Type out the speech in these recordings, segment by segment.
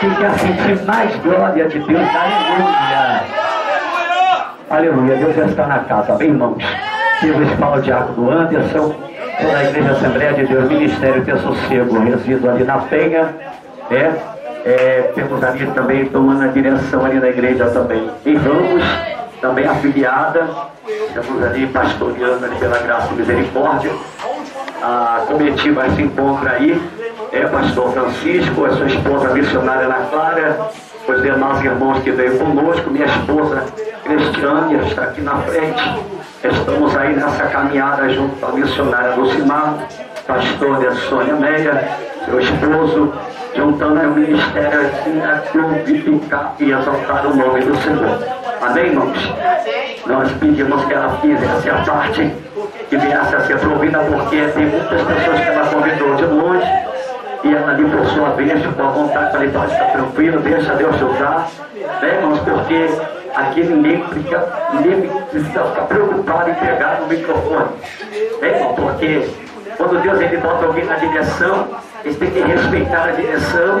Quem quer sentir mais glória de Deus, aleluia. Aleluia, Deus já está na casa, bem irmãos. Que vos fala o diácono Anderson, sou da Igreja Assembleia de Deus, Ministério Ter Sossego, resido ali na Penha, é, é, temos ali também tomando a direção ali da igreja também. E vamos, também afiliada, temos ali pastoreando ali pela graça e misericórdia. A comitiva se encontra aí, é pastor Francisco, a sua esposa missionária Ana Clara, os demais irmãos que veio conosco, minha esposa Cristiane está aqui na frente. Estamos aí nessa caminhada junto à missionária Lucimar, pastora Sônia Meia, seu esposo, juntando o ministério aqui a glorificar e exaltar o nome do Senhor. Amém, irmãos? Nós pedimos que ela fizesse a parte que viesse a ser provida, porque tem muitas pessoas que ela convidou de longe e ela ali por sua vez, com a vontade, falei, pode ficar tranquilo, deixa Deus usar, né, irmãos? Porque aqui ninguém, fica, ninguém precisa ficar preocupado em pegar no microfone, né, irmão? Porque quando Deus ele bota alguém na direção, eles têm que respeitar a direção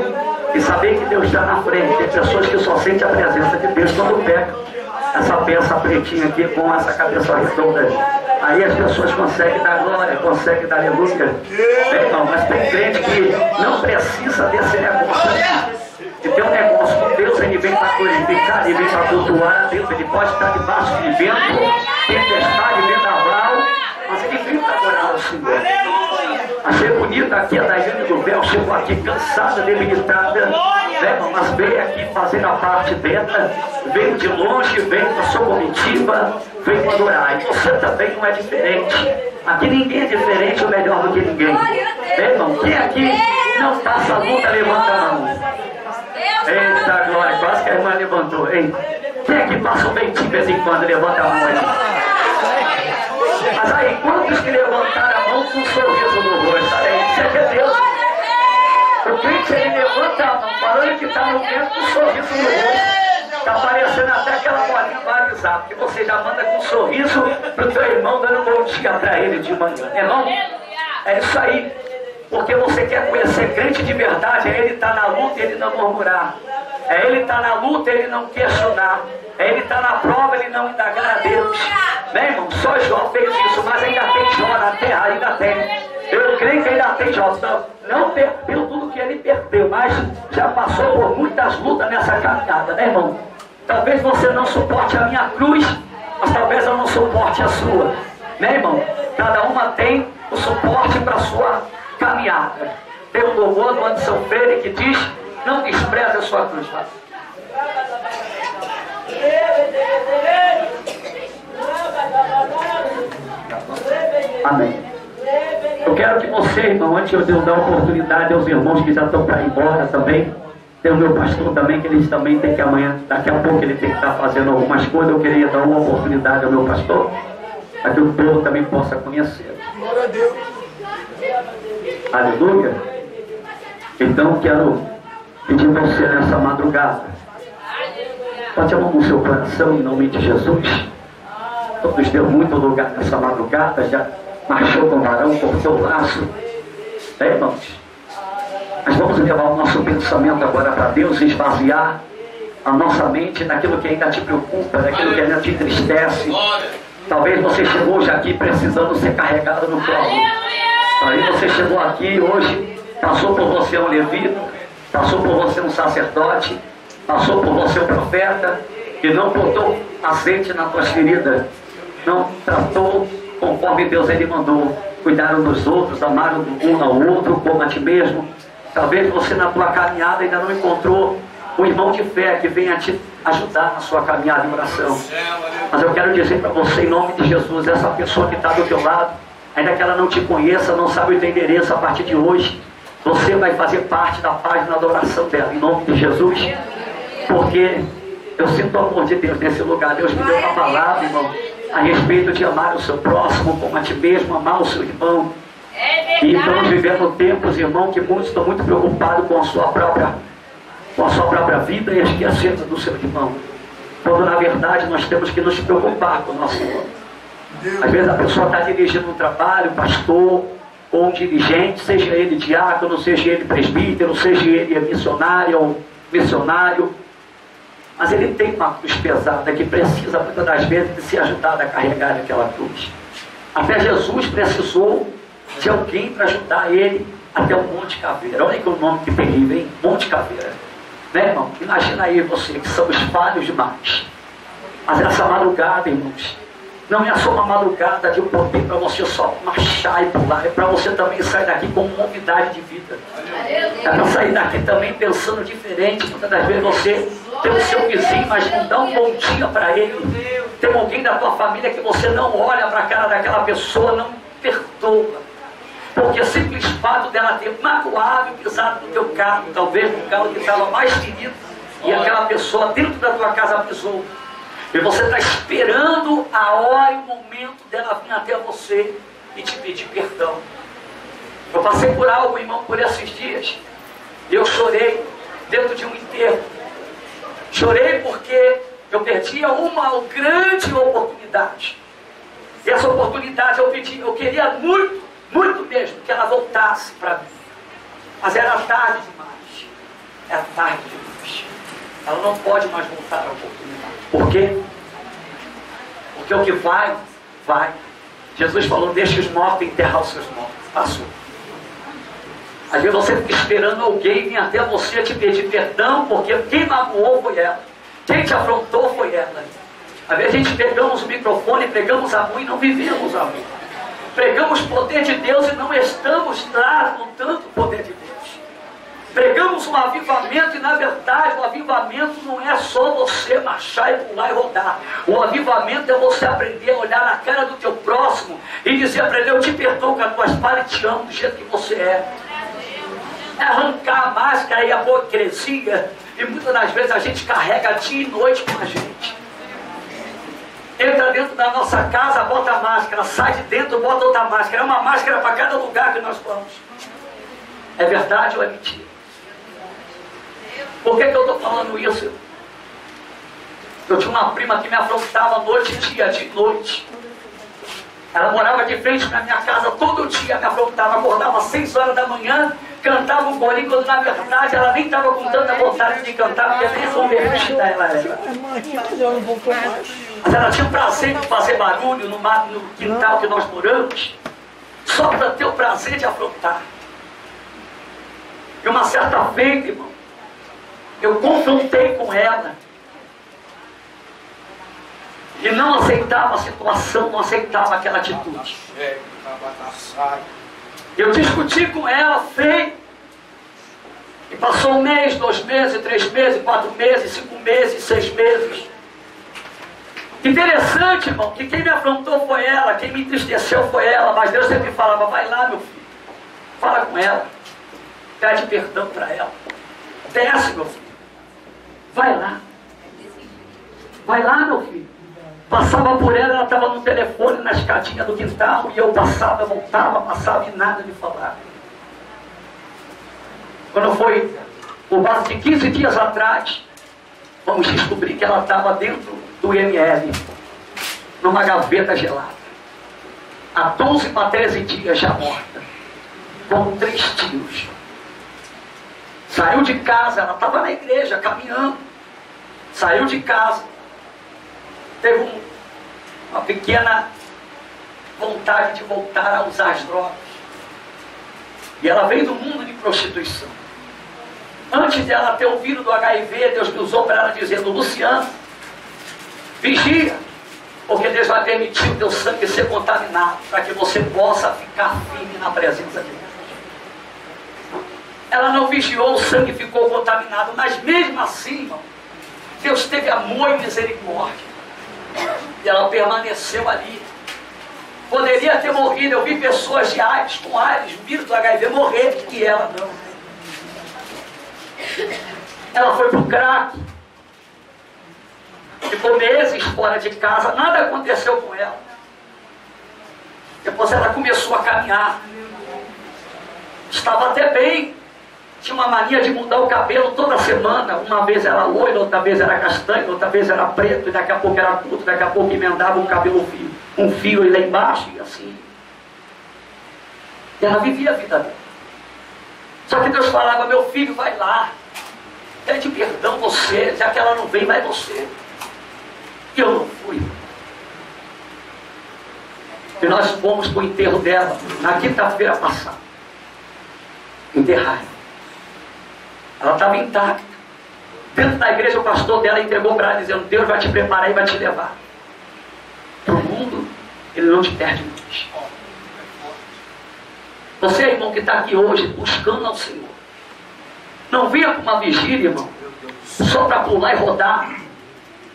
e saber que Deus está na frente. Tem pessoas que só sentem a presença de Deus quando pega essa peça pretinha aqui com essa cabeça redonda. Aí as pessoas conseguem dar glória, conseguem dar aleluia. Irmão, mas tem crente que não precisa desse negócio. Se tem um negócio com Deus, ele vem para glorificar, ele vem para cultuar a Deus, ele pode estar debaixo de vento, tempestade, vendaval, mas ele vem para adorar o Senhor. Achei bonita aqui a Daiane do Véu, chegou aqui cansada, debilitada, né, mas veio aqui fazer a parte dela, veio de longe, veio com a sua comitiva, veio para adorar. E você também não é diferente. Aqui ninguém é diferente ou melhor do que ninguém. Né, irmão? Quem aqui não passa a luta, levanta a mão. Eita glória, quase que a irmã levantou. Hein? Quem aqui passa um bentinho de vez em quando, levanta a mão aí. Mas aí, quantos que levantaram a mão com um sorriso no rosto? Aí, é é. O crente, ele levanta a mão, falando que está no vento com um sorriso no rosto. Está parecendo até aquela bolinha do WhatsApp, que você já manda com um sorriso para o teu irmão, dando um bom dia para ele de manhã. Irmão, é isso aí. Porque você quer conhecer crente de verdade, é ele estar tá na luta e ele não murmurar. É ele estar tá na luta e ele não questionar. É ele estar tá na prova e ele não indagar a Deus. Né, irmão? Só Jó fez isso, mas ainda tem Jó na terra, ainda tem. Eu creio que ainda tem Jó. Não, perdeu tudo que ele perdeu, mas já passou por muitas lutas nessa caminhada, né, irmão? Talvez você não suporte a minha cruz, mas talvez eu não suporte a sua. Né, irmão? Cada uma tem o suporte para a sua caminhada. Tem um louvor do Anderson Freire que diz: Não despreze a sua cruz. Amém. Eu quero que você, irmão, antes de eu dar oportunidade aos irmãos que já estão para ir embora também, tem o meu pastor também, que eles também tem que amanhã, daqui a pouco ele tem que estar fazendo algumas coisas. Eu queria dar uma oportunidade ao meu pastor, para que o povo também possa conhecer. Glória a Deus. Aleluia. Então quero pedir você nessa madrugada. Pode a mão no seu coração em nome de Jesus. Todos deu muito lugar nessa madrugada, já marchou com o varão, cortou o braço. É, irmãos? Mas vamos levar o nosso pensamento agora para Deus e esvaziar a nossa mente naquilo que ainda te preocupa, naquilo que ainda te entristece. Talvez você chegou hoje aqui precisando ser carregado no colo. Aí você chegou aqui hoje, passou por você um levita, passou por você um sacerdote, passou por você um profeta, que não botou azeite nas tuas feridas, não tratou conforme Deus ele mandou, cuidaram dos outros, amaram um ao outro, como a ti mesmo. Talvez você na tua caminhada ainda não encontrou um irmão de fé que venha te ajudar na sua caminhada em oração. Mas eu quero dizer para você, em nome de Jesus, essa pessoa que está do teu lado, ainda que ela não te conheça, não sabe o teu endereço, a partir de hoje, você vai fazer parte da página da oração dela, em nome de Jesus, porque eu sinto o amor de Deus nesse lugar. Deus me deu uma palavra, irmão, a respeito de amar o seu próximo como a ti mesmo, amar o seu irmão. E estamos vivendo tempos, irmão, que muitos estão muito preocupados com a sua própria, com a sua própria vida e esquecendo do seu irmão. Quando na verdade nós temos que nos preocupar com o nosso irmão. Às vezes a pessoa está dirigindo um trabalho, pastor, ou um dirigente, seja ele diácono, seja ele presbítero, seja ele missionário ou missionário, mas ele tem uma cruz pesada que precisa muitas das vezes de ser ajudado a carregar aquela cruz. Até Jesus precisou de alguém para ajudar ele até o Monte Caveira. Olha que o nome que terrível, hein? Monte Caveira. Né, irmão? Imagina aí você que somos falhos demais. Mas essa madrugada, irmãos, não é só uma madrugada de um poder para você só marchar e pular, é para você também sair daqui com uma novidade de vida. É para sair daqui também pensando diferente. Muitas das vezes você tem o seu vizinho, mas não dá um bom dia para ele. Tem alguém da tua família que você não olha para a cara daquela pessoa, não perdoa. Porque simples fato dela ter magoado e pisado no teu carro, talvez no carro que estava mais querido, e aquela pessoa dentro da tua casa pisou. E você está esperando a hora e o momento dela vir até você e te pedir perdão. Eu passei por algo, irmão, por esses dias. Eu chorei dentro de um enterro. Chorei porque eu perdia uma grande oportunidade. E essa oportunidade eu pedi, eu queria muito muito mesmo que ela voltasse para mim. Mas era tarde demais. Era tarde demais. Ela não pode mais voltar à oportunidade. Por quê? Porque o que vai, vai. Jesus falou, deixe os mortos enterrar os seus mortos. Passou. Às vezes você fica esperando alguém vir até você te pedir perdão, porque quem magoou foi ela. Quem te afrontou foi ela. Às vezes a gente pegamos o microfone, pegamos a mão e não vivemos a mão pregamos o poder de Deus e não estamos lá com tanto poder de Deus. Pregamos um avivamento e na verdade o avivamento não é só você marchar e pular e rodar. O avivamento é você aprender a olhar na cara do teu próximo e dizer para ele, eu te perdoo com as tuas falhas e te amo do jeito que você é. É arrancar a máscara e a hipocrisia. E muitas das vezes a gente carrega dia e noite com a gente entra dentro da nossa casa, bota a máscara, sai de dentro, bota outra máscara. É uma máscara para cada lugar que nós vamos. É verdade ou é mentira? Por que, que eu estou falando isso? Eu tinha uma prima que me afrontava noite e dia, de noite. Ela morava de frente para minha casa todo dia, me afrontava, acordava às 6 horas da manhã, cantava um bolinho, quando na verdade ela nem estava com tanta vontade de cantar, porque nem convertida ela era. Mas ela tinha o prazer de fazer barulho no, no quintal que nós moramos, só para ter o prazer de afrontar. E uma certa feita, irmão, eu confrontei com ela. E não aceitava a situação, não aceitava aquela atitude. Eu discuti com ela, feio. E passou um mês, dois meses, três meses, quatro meses, cinco meses, seis meses. Interessante, irmão, que quem me afrontou foi ela, quem me entristeceu foi ela, mas Deus sempre falava, vai lá, meu filho, fala com ela, pede perdão para ela. Desce, meu filho. Vai lá. Vai lá, meu filho. Passava por ela, ela estava no telefone, na escadinha do quintal, e eu passava, voltava, passava e nada de falar. Quando foi o base de 15 dias atrás, vamos descobrir que ela estava dentro do IML, numa gaveta gelada. Há 12 para 13 dias já morta, com três tiros. Saiu de casa, ela estava na igreja, caminhando. Saiu de casa teve um, uma pequena vontade de voltar a usar as drogas. E ela veio do mundo de prostituição. Antes dela ter ouvido do HIV, Deus me usou para ela dizendo, Luciano, vigia, porque Deus vai permitir o teu sangue ser contaminado, para que você possa ficar firme na presença de Deus. Ela não vigiou, o sangue ficou contaminado, mas mesmo assim, irmão, Deus teve amor e misericórdia. E ela permaneceu ali. Poderia ter morrido. Eu vi pessoas de AIDS, com AIDS, vírus do HIV, morrer e ela não. Ela foi para o crack. Ficou meses fora de casa, nada aconteceu com ela. Depois ela começou a caminhar. Estava até bem, tinha uma mania de mudar o cabelo toda semana. Uma vez era loiro, outra vez era castanho, outra vez era preto, e daqui a pouco era curto, daqui a pouco emendava um cabelo fio, um fio lá embaixo e assim. E ela vivia a vida dela. Só que Deus falava, meu filho, vai lá. Pede perdão você, já que ela não vem, vai você. E eu não fui. E nós fomos para o enterro dela na quinta-feira passada. Enterrar. Ela estava intacta. Dentro da igreja, o pastor dela entregou para ela, dizendo: Deus vai te preparar e vai te levar. Para o mundo, ele não te perde mais. Você, irmão, que está aqui hoje buscando ao Senhor. Não venha para uma vigília, irmão, só para pular e rodar.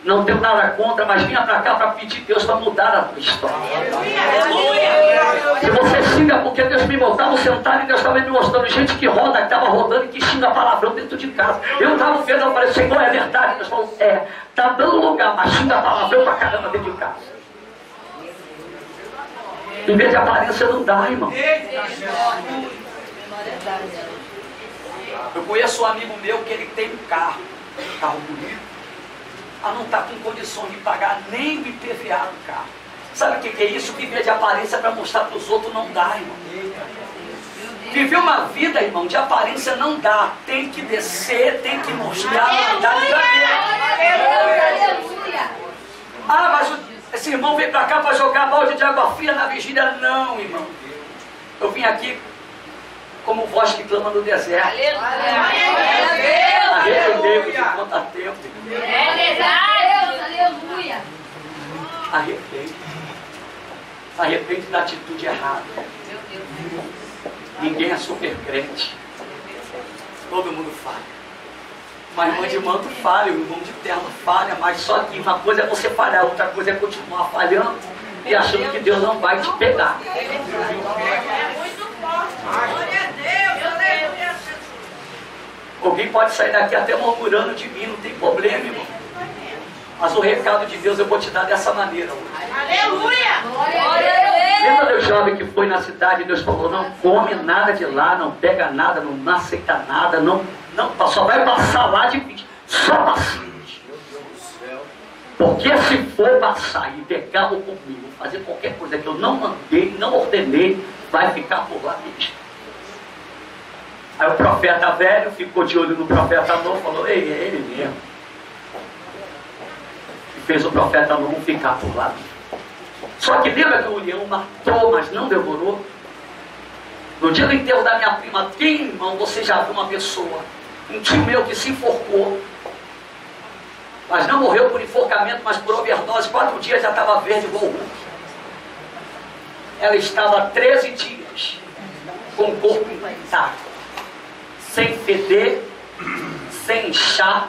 Não tenho nada contra, mas vinha para cá para pedir Deus para mudar a tua história. Se você xinga porque Deus me botava sentado e Deus estava me mostrando gente que roda, que estava rodando e que xinga palavrão dentro de casa. Eu estava vendo, eu falei, Senhor, é verdade. Deus falou, é, está dando lugar, mas xinga palavrão para caramba dentro de casa. Em vez de aparência não dá, irmão. Eu conheço um amigo meu que ele tem um carro, um carro bonito, mas não está com condições de pagar nem o IPVA do carro. Sabe o que, que é isso? Viver de aparência para mostrar para os outros não dá, irmão. Viver uma vida, irmão, de aparência não dá. Tem que descer, tem que mostrar a verdade da Ah, mas esse irmão veio para cá para jogar balde de água fria na vigília. Não, irmão. Eu vim aqui como voz que clama no deserto. Arrependeu de quanto tempo. É verdade, aleluia. Arrepende. Arrepende da atitude errada. Ninguém é super crente. Todo mundo falha. Uma irmã de manto falha, o irmão de terno falha, mas só que uma coisa é você falhar, outra coisa é continuar falhando e achando que Deus não vai te pegar. Alguém pode sair daqui até murmurando de mim, não tem problema, irmão. Mas o recado de Deus eu vou te dar dessa maneira hoje. Aleluia! Lembra do jovem que foi na cidade e Deus falou, não come nada de lá, não pega nada, não aceita nada, não, não só vai passar lá de só passar. Porque se for passar e pegar o comigo, fazer qualquer coisa que eu não mandei, não ordenei, vai ficar por lá. Aí o profeta velho ficou de olho no profeta novo falou, ei, é ele mesmo. E fez o profeta novo ficar por lá. Só que lembra que o leão matou, mas não devorou? No dia do enterro da minha prima, quem, irmão, você já viu uma pessoa, um tio meu que se enforcou, mas não morreu por enforcamento, mas por overdose, quatro dias já estava verde igual o. Ela estava 13 dias com o corpo intacto, sem feder, sem inchar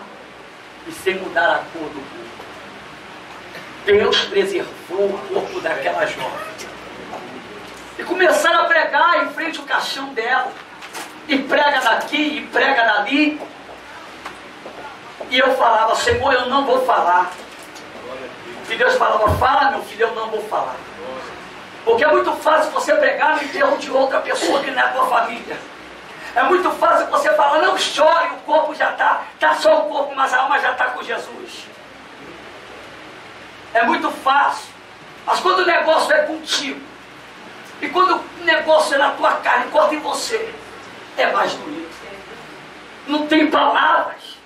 e sem mudar a cor do corpo. Deus preservou o corpo daquela jovem. E começaram a pregar em frente ao caixão dela. E prega daqui, e prega dali. E eu falava, Senhor, eu não vou falar. E Deus falava, fala meu filho, eu não vou falar. Porque é muito fácil você pregar no enterro de outra pessoa que não é a tua família. É muito fácil você falar, não chore, o corpo já está, está só o corpo, mas a alma já está com Jesus. É muito fácil. Mas quando o negócio é contigo, e quando o negócio é na tua carne, corta em você, é mais bonito. Não tem palavras.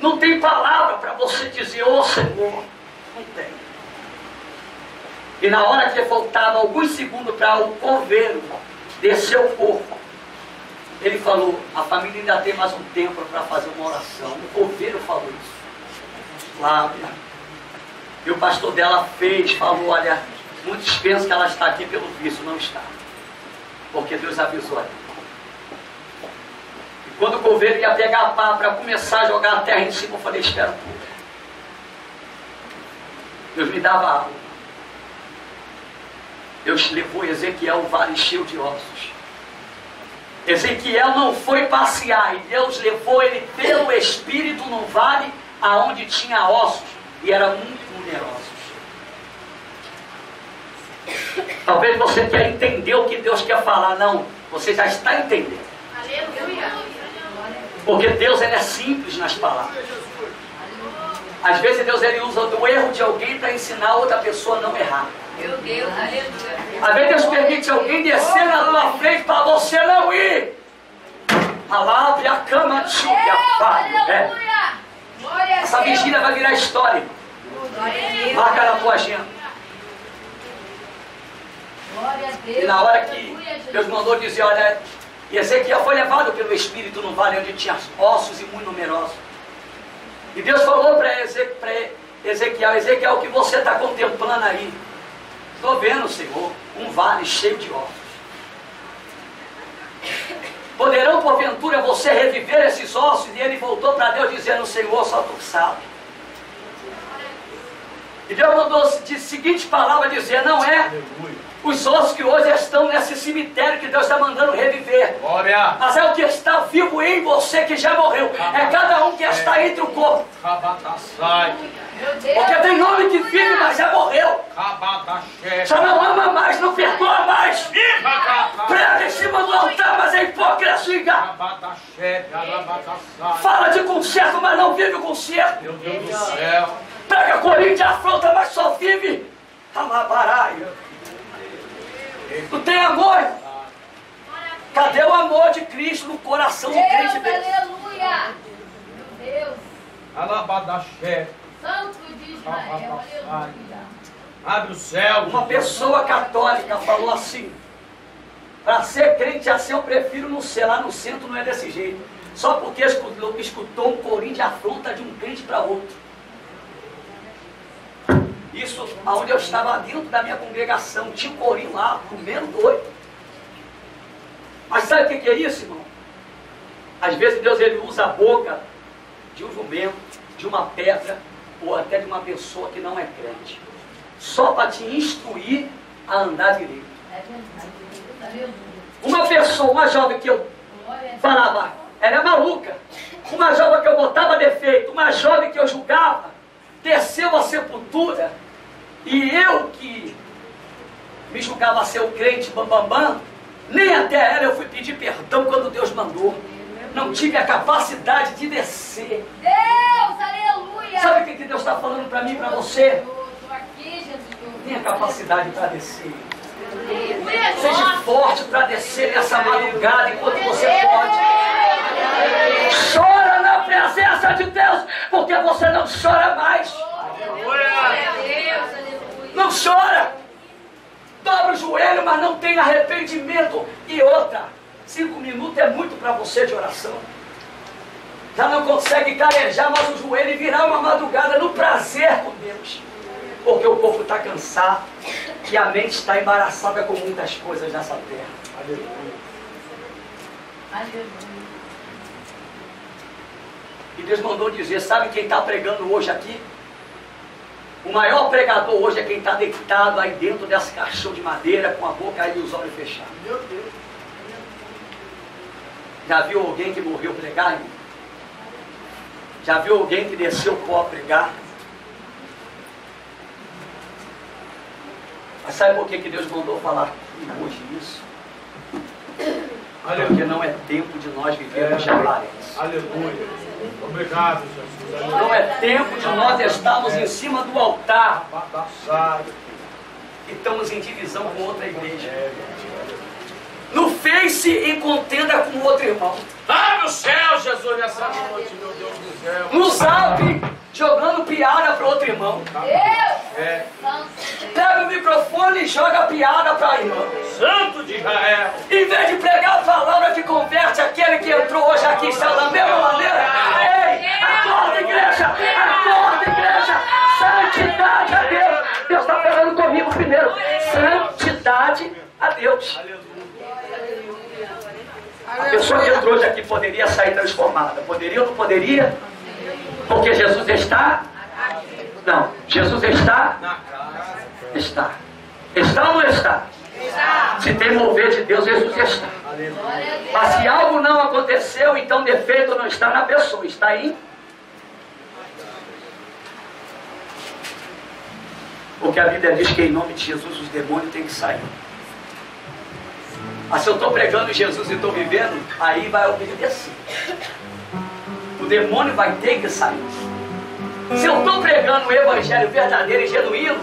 Não tem palavra para você dizer, ô oh, Senhor. Não tem. E na hora que faltava alguns segundos para o coveiro descer o corpo, ele falou, a família ainda tem mais um tempo para fazer uma oração. O coveiro falou isso. Flávia, e o pastor dela fez, falou, olha, muitos pensam que ela está aqui pelo vício, não está. Porque Deus avisou ela. E quando o governo ia pegar a pá para começar a jogar a terra em cima, eu falei, espera um pouco. Deus me dava água. Deus levou Ezequiel ao vale cheio de ossos. Ezequiel não foi passear, e Deus levou ele pelo Espírito no vale aonde tinha ossos, e era muito numerosos. Talvez você quer entender o que Deus quer falar. Não, você já está entendendo. Porque Deus ele é simples nas palavras. Às vezes Deus ele usa o erro de alguém para ensinar outra pessoa a não errar. Meu Deus, aleluia. Às vezes Deus permite alguém descer na tua frente para você não ir. Palavra a cama de chuva. É. Essa vigília vai virar história. Marca na tua agenda. E na hora que Deus mandou dizer, olha, Ezequiel foi levado pelo Espírito no vale onde tinha ossos e muito numerosos. E Deus falou para Ezequiel, Ezequiel, o que você está contemplando aí? Estou vendo, Senhor, um vale cheio de ossos. Poderão, porventura, você reviver esses ossos? E ele voltou para Deus dizendo, Senhor, só tu sabe. E Deus mandou de seguinte palavra dizer, não é os ossos que hoje estão nesse cemitério que Deus está mandando reviver. Glória. Mas é o que está vivo em você que já morreu. É cada um que está entre o corpo. Porque tem nome que vive, mas já morreu. Já não ama mais, não perdoa mais. Prega em cima do altar, mas é hipocrisia. Fala de conserto, mas não vive o conserto. Meu Deus do céu. Pega Corinthians, afronta, mas só vive Amabaraia. Tu tem amor? Cadê o amor de Cristo no coração do crente Deus, dele? aleluia. Meu Deus. Alabadaxé. Santo de Israel, aleluia. Abre o céu. Uma pessoa católica falou assim: para ser crente assim eu prefiro não ser, lá no centro não é desse jeito. Só porque escutou, escutou um corim de afronta de um crente para outro. Isso aonde eu estava dentro da minha congregação, tinha um corim lá, comendo doido. Mas sabe o que que é isso, irmão? Às vezes Deus ele usa a boca de um jumento, de uma pedra, ou até de uma pessoa que não é crente. Só para te instruir a andar direito. É. Uma pessoa, uma jovem que eu a falava, ela é maluca. Uma jovem que eu botava defeito, uma jovem que eu julgava, desceu à sepultura, e eu que me julgava ser o crente bambambam, bam, bam, nem até ela eu fui pedir perdão quando Deus mandou. Não tive a capacidade de descer. Deus, aleluia. Sabe o que que Deus está falando para mim e para você? Tenha capacidade para descer. Seja forte para descer nessa madrugada enquanto você pode. Chora na presença de Deus, porque você não chora mais. Aleluia. Não chora. Dobra o joelho, mas não tem arrependimento. E outra, cinco minutos é muito para você de oração. Já não consegue carejar mais o joelho e virar uma madrugada no prazer com Deus. Porque o corpo está cansado e a mente está embaraçada com muitas coisas nessa terra. Aleluia. E Deus mandou dizer, sabe quem está pregando hoje aqui? O maior pregador hoje é quem está deitado aí dentro dessa caixão de madeira com a boca e os olhos fechados. Meu Deus. Já viu alguém que morreu pregar, irmão? Já viu alguém que desceu o pó pregar? Mas sabe por que, que Deus mandou falar hoje isso? Porque não é tempo de nós vivermos jabarés. Aleluia. Obrigado, Jesus. Não é tempo de nós estarmos em cima do altar e estamos em divisão com outra igreja. No Face, em contenda com outro irmão. Abre o céu, Jesus, nessa noite, meu Deus do céu. No Zap, jogando piada para outro irmão. Deus. É. Pega o microfone e joga piada para irmão. Santo de Israel. Em vez de pregar a palavra que converte aquele que entrou hoje aqui está da mesma maneira. Ei, acorda igreja! Acorda igreja! Santidade a Deus! Deus está falando comigo primeiro. Santidade a Deus. A pessoa que entrou hoje aqui poderia sair transformada. Poderia ou não poderia? Porque Jesus está? Não. Jesus está? Na casa. Está. Está ou não está? Se tem mover de Deus, Jesus está. Mas se algo não aconteceu, então defeito não está na pessoa, está aí. Porque a Bíblia diz que em nome de Jesus os demônios têm que sair. Mas se eu estou pregando Jesus e estou vivendo, aí vai obedecer. O demônio vai ter que sair. Se eu estou pregando o evangelho verdadeiro e genuíno,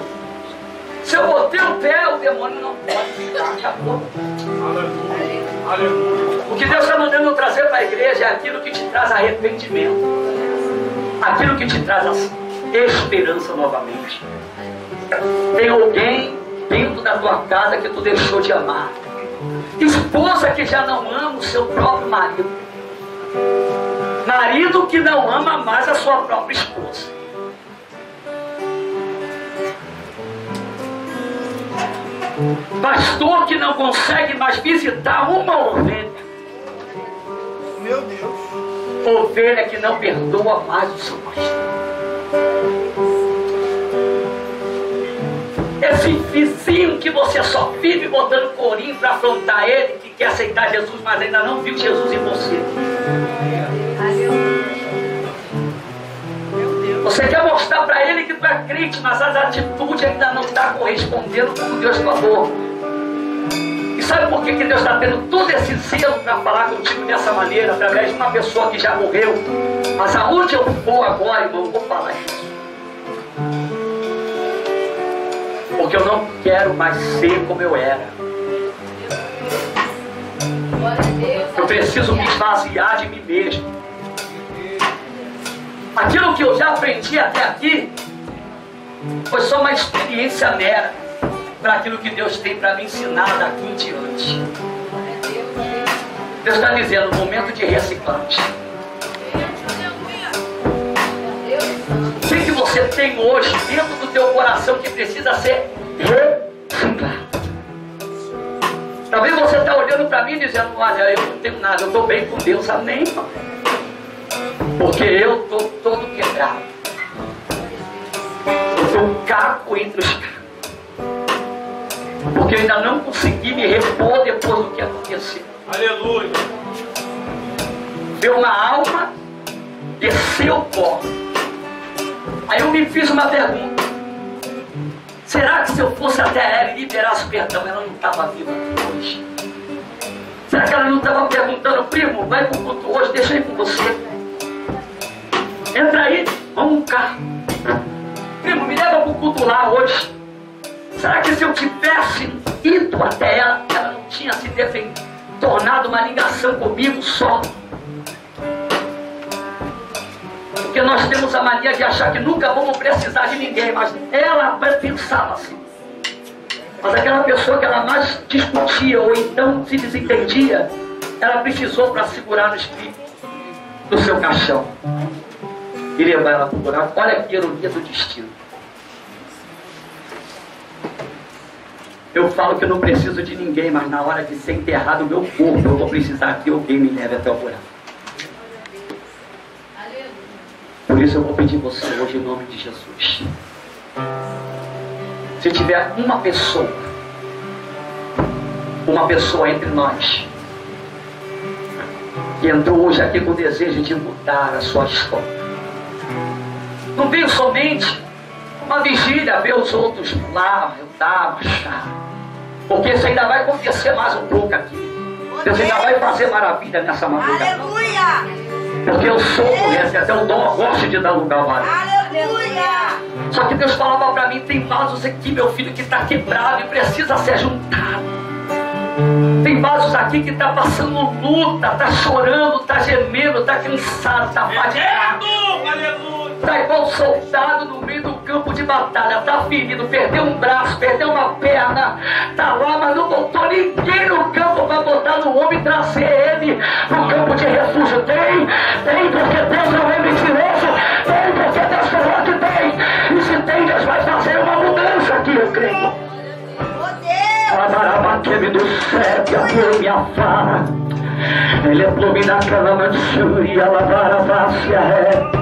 Se eu botei o pé, o demônio não pode ficar. Acabou. O que Deus está mandando eu trazer para a igreja é aquilo que te traz arrependimento. Aquilo que te traz a esperança novamente. Tem alguém dentro da tua casa que tu deixou de amar. Esposa que já não ama o seu próprio marido. Marido que não ama mais a sua própria esposa. Pastor que não consegue mais visitar uma ovelha. Meu Deus. Ovelha que não perdoa mais o seu pastor. Esse vizinho que você só vive botando corinho para afrontar ele, que quer aceitar Jesus, mas ainda não viu Jesus em você. Você quer mostrar para ele que tu é crente, mas as atitudes ainda não estão correspondendo como Deus falou. E sabe por que, que Deus está tendo todo esse zelo para falar contigo dessa maneira, através de uma pessoa que já morreu? Mas aonde eu for agora, irmão, eu vou falar isso. Porque eu não quero mais ser como eu era. Eu preciso me esvaziar de mim mesmo. Aquilo que eu já aprendi até aqui foi só uma experiência mera para aquilo que Deus tem para me ensinar daqui em diante. Deus está dizendo, momento de reciclagem. O que, que você tem hoje dentro do teu coração que precisa ser reciclado? Talvez você está olhando para mim dizendo, olha, eu não tenho nada, eu estou bem com Deus, amém? Porque eu estou todo quebrado. Eu sou um caco entre os cacos. Porque eu ainda não consegui me repor depois do que aconteceu. Aleluia. Deu uma alma, desceu o pó. Aí eu me fiz uma pergunta. Será que se eu fosse até ela e liberasse o perdão, ela não estava viva hoje? Será que ela não estava perguntando, primo, vai pro culto hoje, deixa eu ir com você? Entra aí, vamos cá. Primo, me leva pro culto lá hoje. Será que se eu tivesse ido até ela, ela não tinha se defen- tornado uma ligação comigo só? Porque nós temos a mania de achar que nunca vamos precisar de ninguém, mas ela pensava assim. Mas aquela pessoa que ela mais discutia ou então se desentendia, ela precisou para segurar no espírito do seu caixão e levar ela para o buraco. Olha que ironia do destino. Eu falo que eu não preciso de ninguém, mas na hora de ser enterrado o meu corpo, eu vou precisar que alguém me leve até o buraco. Por isso eu vou pedir você hoje em nome de Jesus. Se tiver uma pessoa, uma pessoa entre nós, que entrou hoje aqui com o desejo de mudar a sua história. Não veio somente uma vigília ver os outros lá, eu tava, chá. Porque isso ainda vai acontecer mais um pouco aqui. Deus ainda vai fazer maravilha nessa madrugada. Aleluia! Porque eu sou conhece até o dom, eu gosto de dar lugar ao marido. Aleluia! Só que Deus falava para mim, tem vasos aqui, meu filho, que está quebrado e precisa ser juntado. Tem vasos aqui que está passando luta, está chorando, está gemendo, está cansado, está fadigado. Aleluia. Está igual soldado no meio do campo de batalha, está ferido, perdeu um braço, perdeu uma perna, está lá, mas não botou ninguém no campo para botar no homem e trazer ele no campo de refúgio. Tem, tem, porque Deus não é mentiroso, tem, porque Deus falou que tem. E se tem, Deus vai fazer uma mudança aqui, eu creio. Deus! Abarabateme do céu, que abriu minha fala. Ele é plume naquela mansúria, lavar a vácia é.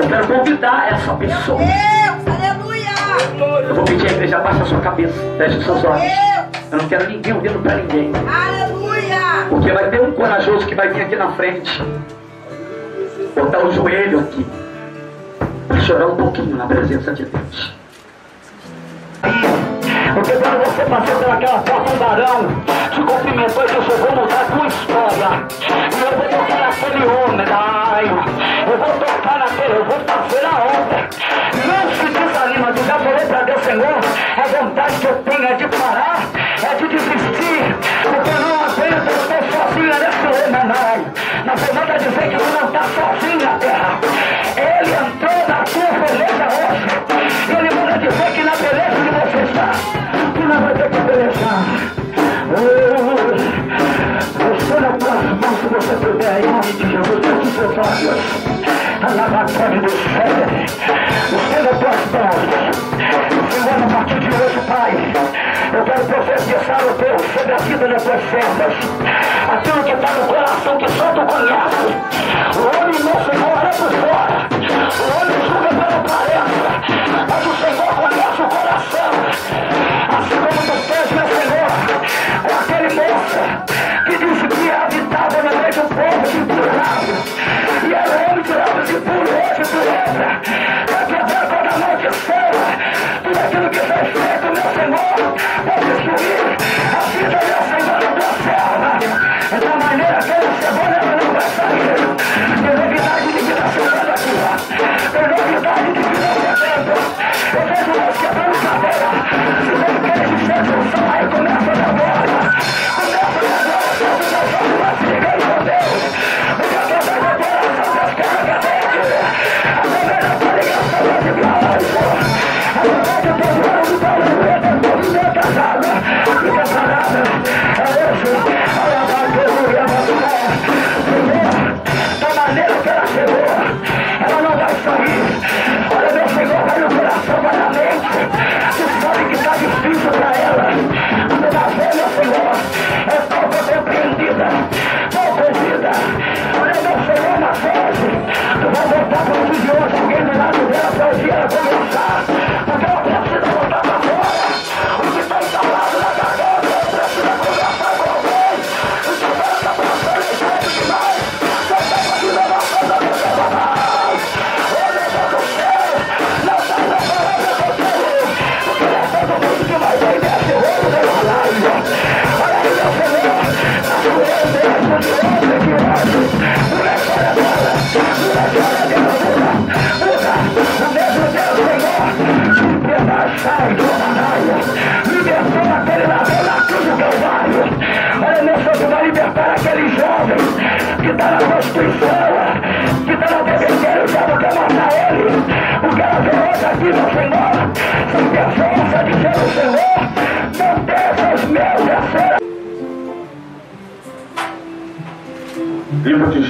Eu quero convidar essa pessoa. Deus! Aleluia! Eu vou pedir à igreja, abaixa a sua cabeça, feche os seus olhos. Eu não quero ninguém ouvindo para ninguém. Aleluia! Porque vai ter um corajoso que vai vir aqui na frente. Botar o joelho aqui. Para chorar um pouquinho na presença de Deus. Porque quando você passou pelaquela porta, um varão te cumprimentou e disse, eu vou mudar a tua história. E eu vou tocar naquele homem, ai, vou tocar naquele, eu vou fazer a obra. Não se desanima, de já falei para Deus, Senhor, é você tem é de parar, é de desistir, porque não aguenta, eu estou sozinha nesse homenai. Mas eu mando dizer que tu não está sozinha, terra. Ele entrou na tua beleza hoje. Ele manda dizer que na beleza que você está, tu não vai ter que pelejar. Oh, você na tua mão, se você puder, em nome de Jesus, seus olhos. A lavatória do céu, estenda tuas mãos. Senhor, a partir de hoje, Pai, eu quero profetizar o Deus sobre a vida das tuas servas. Aquilo que está no coração que só tu conhece. O homem, meu Senhor, é por fora. O homem julga pela aparência. Mas o Senhor conhece o coração. Assim como tu fez, meu Senhor, com aquele moço que disse que habitava no meio do povo de empurrado. E era o homem tirado de puro hoje, tu lembra? Para quebrar toda a maldição. Tudo aquilo que foi feito, meu Senhor, para destruir a vida, meu Senhor,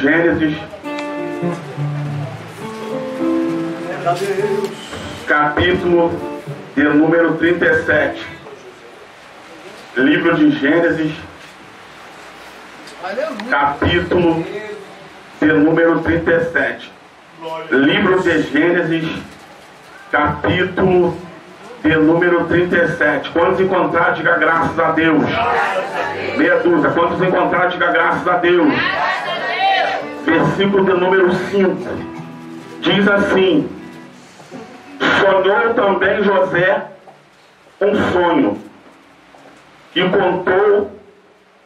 Gênesis, capítulo de número 37. Livro de Gênesis, capítulo de número 37. Livro de Gênesis, capítulo de número 37. Quantos encontrar, diga graças a Deus. Meia dúzia. Quantos encontrar, diga graças a Deus. Versículo de número 5. Diz assim: Sonhou também José um sonho e contou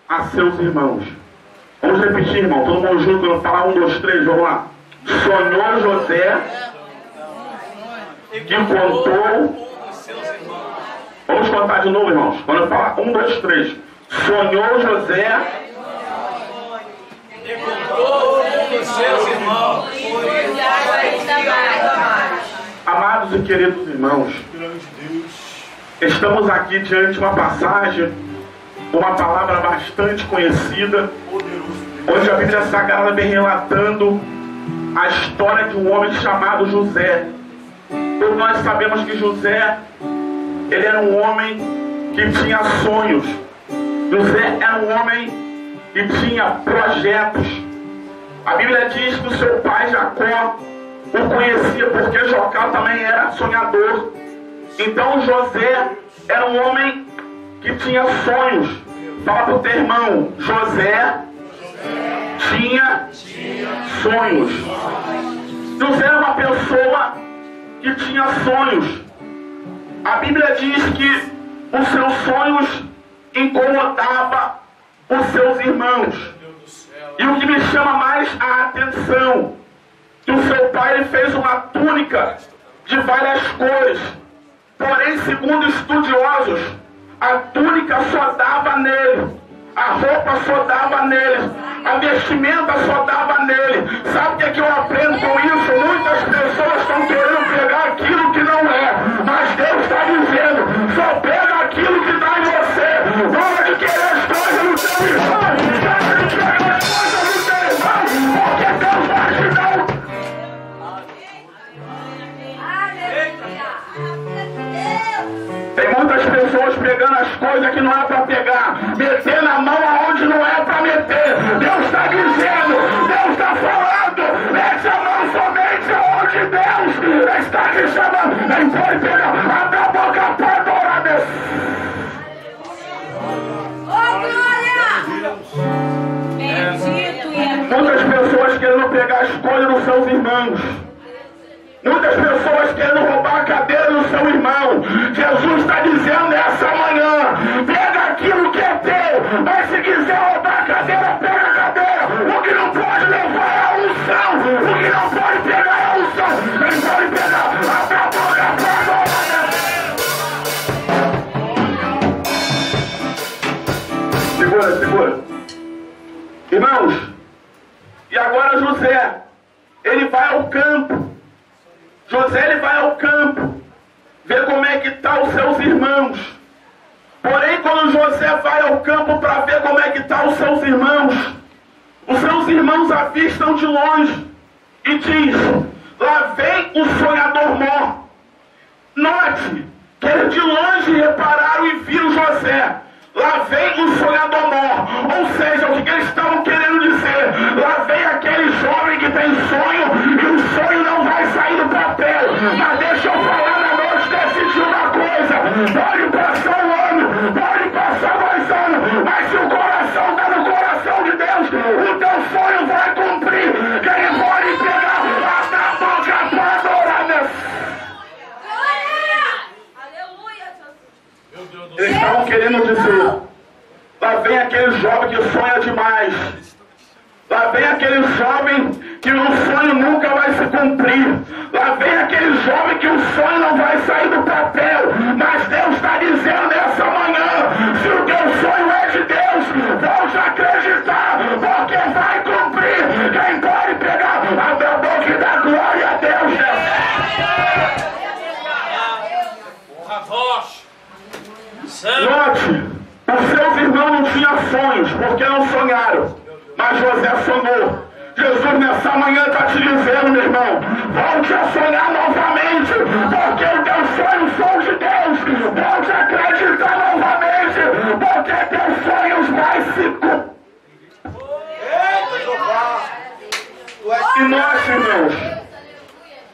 a seus irmãos. Vamos repetir, irmão. Todo mundo junto, quando falar um, dois, três, vamos lá. Sonhou José que contou. Vamos contar de novo, irmãos. Eu falar um, dois, três. Sonhou José Todos os seus irmãos. Amados e queridos irmãos, estamos aqui diante de uma passagem, uma palavra bastante conhecida, onde a Bíblia Sagrada vem relatando a história de um homem chamado José. Todos nós sabemos que José, ele era um homem que tinha sonhos. José era um homem que tinha projetos. A Bíblia diz que o seu pai Jacó o conhecia porque Jocá também era sonhador. Então José era um homem que tinha sonhos. Fala para o teu irmão, José tinha sonhos. José era uma pessoa que tinha sonhos. A Bíblia diz que os seus sonhos incomodavam os seus irmãos. E o que me chama mais a atenção, que o seu pai fez uma túnica de várias cores. Porém, segundo estudiosos, A túnica só dava nele. A roupa só dava nele. A vestimenta só dava nele. Sabe o que, é que eu aprendo com isso? Muitas pessoas estão querendo pegar aquilo que não é. Mas Deus está dizendo: só pegando as coisas que não é para pegar, metendo a mão aonde não é para meter. Deus está dizendo, Deus está falando, mete a mão somente aonde Deus está te chamando. Nem pode pegar, abre a boca para adorar Deus. Ô, glória! Bendito Muitas pessoas querendo pegar as coisas dos seus irmãos. Muitas pessoas querendo roubar a cadeira do seu irmão. Jesus está dizendo nessa manhã: pega aquilo que é teu, mas se quiser roubar a cadeira, pega a cadeira. O que não pode cumprir. Lá vem aquele jovem que o sonho não vai sair do papel. Mas Deus está dizendo nessa manhã: se o teu sonho é de Deus, volte a acreditar, porque vai cumprir. Quem pode pegar, a boca e dá glória a Deus. Santo. Note, os seus irmãos não tinham sonhos, porque não sonharam. Mas José sonhou. Jesus nessa manhã está te dizendo, meu irmão, volte a sonhar novamente, porque o teu sonho são de Deus. Volte a acreditar novamente, porque teus sonhos vai se cumprir. E nós, irmãos,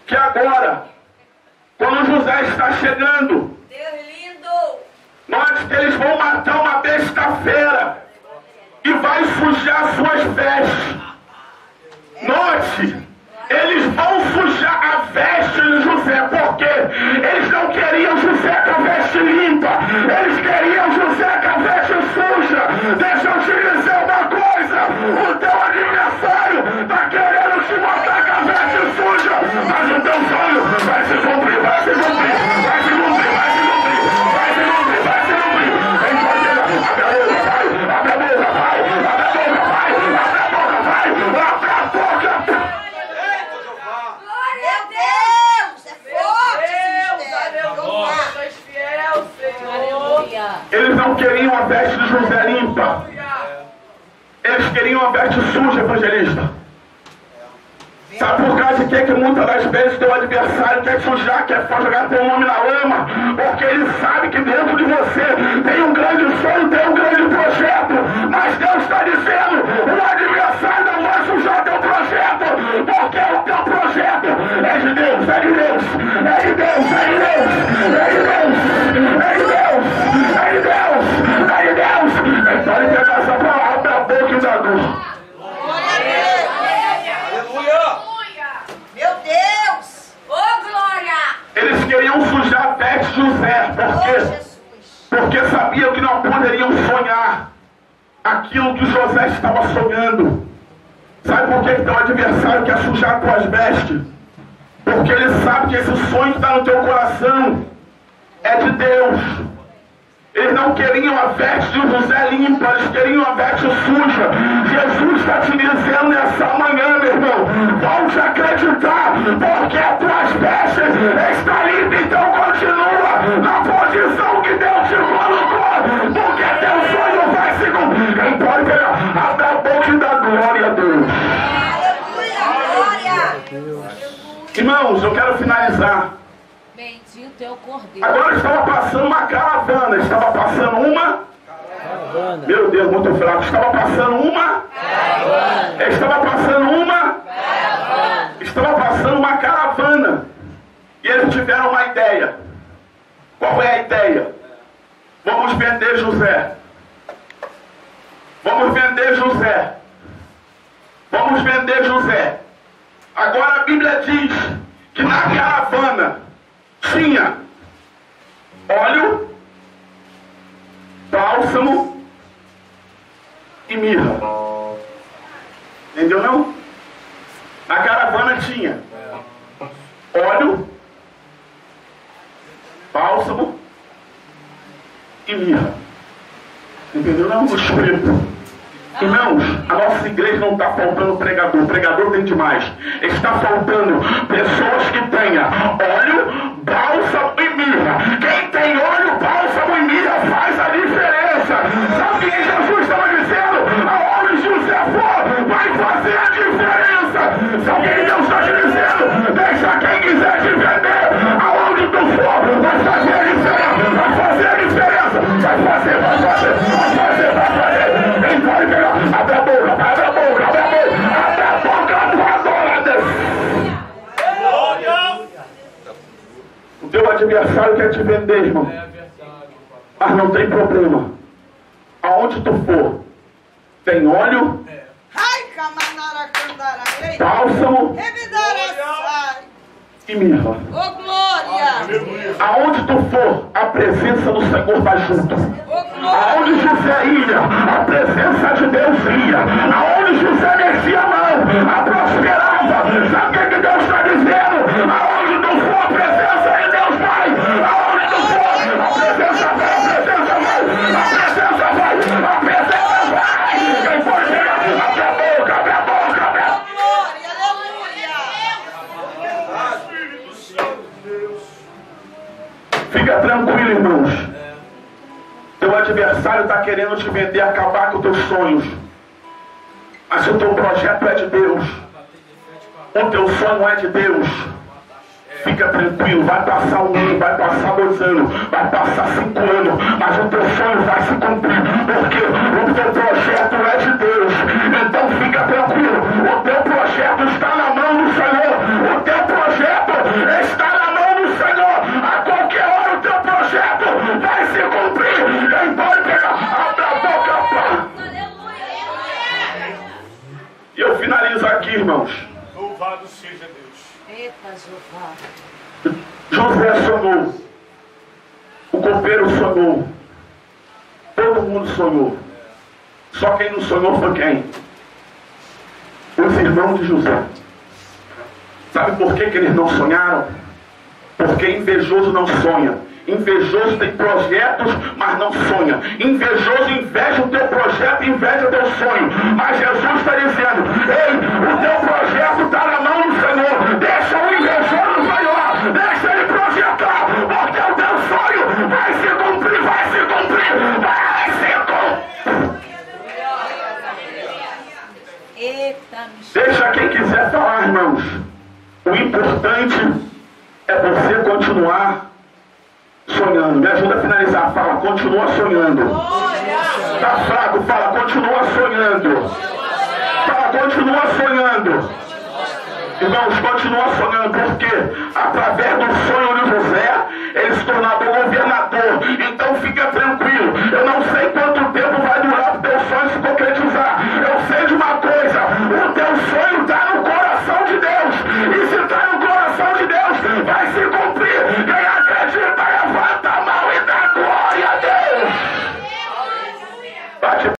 que agora, quando José está chegando, Deus lindo. Note que eles vão matar uma besta-feira e vai sujar suas vestes. Note, eles vão sujar a veste de José, porque eles não queriam José com a veste limpa, eles queriam José com a veste suja. Deixa eu te dizer uma coisa: o teu adversário Sabe por que que teu adversário quer sujar tuas vestes? Porque ele sabe que esse sonho que está no teu coração é de Deus. Eles não queriam a veste de José limpa, eles queriam a veste suja. Jesus está te dizendo nessa manhã, meu irmão, volte acreditar, porque as tuas vestes estão limpas, então continua na posição que Deus te colocou, Irmãos, eu quero finalizar. Bendito é o Cordeiro. Agora estava passando uma caravana, estava passando uma. Caravana. Meu Deus, muito fraco. Estava passando uma. Estava passando uma. Estava passando uma caravana. E eles tiveram uma ideia. Qual é a ideia? Vamos vender José. Vamos vender José. Vamos vender José. Agora a Bíblia diz que na caravana tinha óleo, bálsamo e mirra. Entendeu não? Na caravana tinha óleo, bálsamo e mirra. Entendeu não? O Espírito. Irmãos, a nossa igreja não está faltando pregador, pregador tem demais. Está faltando pessoas que tenham óleo, bálsamo e mirra. Quem tem óleo, bálsamo e mirra faz a diferença. Sabe o que Jesus estava dizendo? Aonde José for, vai fazer a diferença. Sabe o que Deus está te dizendo? Deixa quem quiser te vender, aonde tu for, vai fazer a diferença. Vai fazer a diferença. Vai fazer, vai fazer, adversário quer te vender, irmão. Mas não tem problema. Aonde tu for, tem óleo, ei. bálsamo e mirra. Ô, glória. Aonde tu for, a presença do Senhor está junto. Ô, glória. Aonde José ia, a presença de Deus ia. Aonde José metia a mão, a prosperava. Sonhos. Mas o teu projeto é de Deus. O teu sonho é de Deus. Fica tranquilo, vai passar um ano, vai passar dois anos, vai passar cinco anos, mas o teu sonho vai se cumprir, porque o teu projeto é de Deus. Então fica tranquilo, o teu projeto está na mão finalizo aqui, irmãos. Louvado seja Deus. Eita, Jeová. José sonhou. O copeiro sonhou. Todo mundo sonhou. Só quem não sonhou foi quem? Os irmãos de José. Sabe por que, que eles não sonharam? Porque invejoso não sonha. Invejoso tem projetos, mas não sonha. Invejoso inveja o teu projeto, inveja o teu sonho. Mas Jesus está dizendo: Ei, o teu projeto está na mão do Senhor. Deixa o invejoso sonhar. Deixa ele projetar. Porque o teu sonho vai se cumprir, vai se cumprir, vai se cumprir. Deixa quem quiser falar, irmãos. O importante é você continuar sonhando. Me ajuda a finalizar. Fala, continua sonhando. Tá fraco, fala, continua sonhando. Fala, continua sonhando. Irmãos, continua sonhando, porque através do sonho de José, ele se tornou governador. Então fica tranquilo.